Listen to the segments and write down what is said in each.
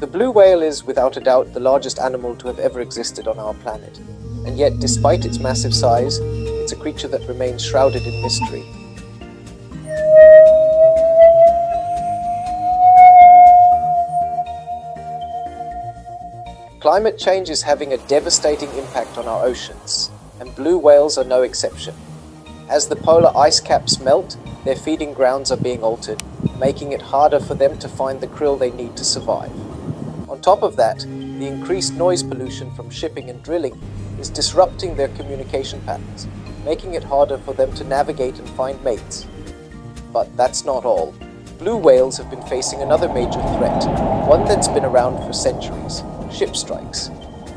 The blue whale is, without a doubt, the largest animal to have ever existed on our planet. And yet, despite its massive size, it's a creature that remains shrouded in mystery. Climate change is having a devastating impact on our oceans, and blue whales are no exception. As the polar ice caps melt, their feeding grounds are being altered, making it harder for them to find the krill they need to survive. On top of that, the increased noise pollution from shipping and drilling is disrupting their communication patterns, making it harder for them to navigate and find mates. But that's not all. Blue whales have been facing another major threat, one that's been around for centuries ship strikes.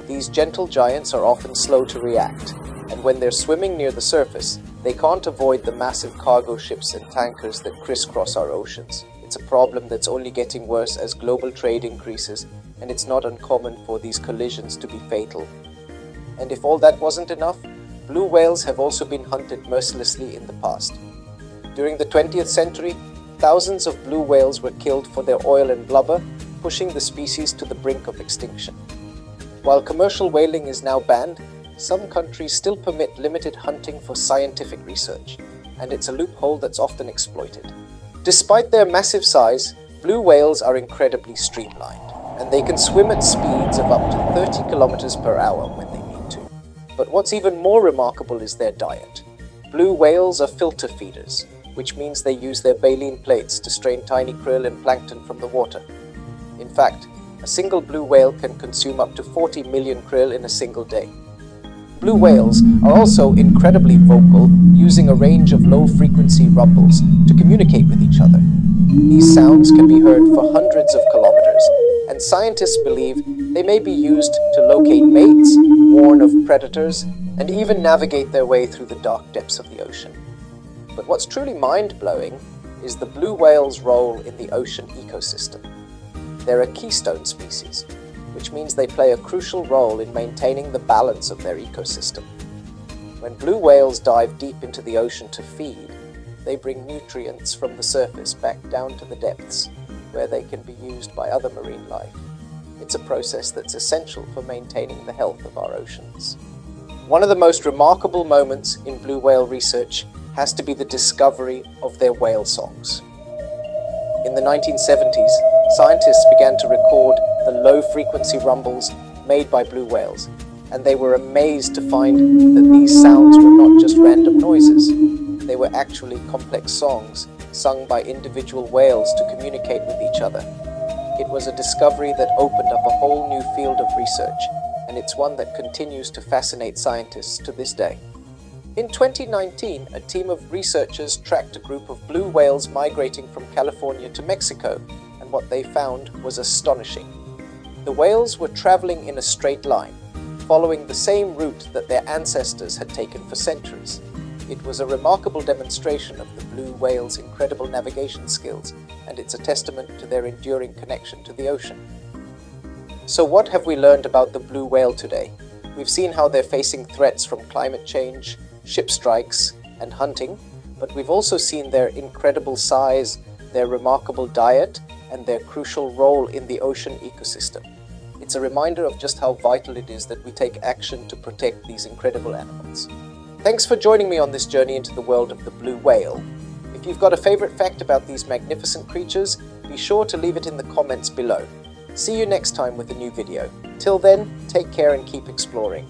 These gentle giants are often slow to react, and when they're swimming near the surface, they can't avoid the massive cargo ships and tankers that crisscross our oceans. It's a problem that's only getting worse as global trade increases, and it's not uncommon for these collisions to be fatal. And if all that wasn't enough, blue whales have also been hunted mercilessly in the past. During the 20th century, thousands of blue whales were killed for their oil and blubber, pushing the species to the brink of extinction. While commercial whaling is now banned, some countries still permit limited hunting for scientific research, and it's a loophole that's often exploited. Despite their massive size, blue whales are incredibly streamlined, and they can swim at speeds of up to 30 kilometers per hour when they need to. But what's even more remarkable is their diet. Blue whales are filter feeders, which means they use their baleen plates to strain tiny krill and plankton from the water. In fact, a single blue whale can consume up to 40 million krill in a single day. Blue whales are also incredibly vocal, using a range of low-frequency rumbles to communicate with each other. These sounds can be heard for hundreds of kilometers, and scientists believe they may be used to locate mates, warn of predators, and even navigate their way through the dark depths of the ocean. But what's truly mind-blowing is the blue whale's role in the ocean ecosystem. They're a keystone species, which means they play a crucial role in maintaining the balance of their ecosystem. When blue whales dive deep into the ocean to feed, they bring nutrients from the surface back down to the depths, where they can be used by other marine life. It's a process that's essential for maintaining the health of our oceans. One of the most remarkable moments in blue whale research has to be the discovery of their whale songs. In the 1970s, scientists began to record the low frequency rumbles made by blue whales, and they were amazed to find that these sounds were not just random noises. They were actually complex songs sung by individual whales to communicate with each other. It was a discovery that opened up a whole new field of research, and it's one that continues to fascinate scientists to this day. In 2019, a team of researchers tracked a group of blue whales migrating from California to Mexico, and what they found was astonishing. The whales were traveling in a straight line, following the same route that their ancestors had taken for centuries. It was a remarkable demonstration of the blue whale's incredible navigation skills, and it's a testament to their enduring connection to the ocean. So what have we learned about the blue whale today? We've seen how they're facing threats from climate change, ship strikes, and hunting, but we've also seen their incredible size, their remarkable diet, and their crucial role in the ocean ecosystem. It's a reminder of just how vital it is that we take action to protect these incredible animals. Thanks for joining me on this journey into the world of the blue whale. If you've got a favorite fact about these magnificent creatures, be sure to leave it in the comments below. See you next time with a new video. Till then, take care and keep exploring.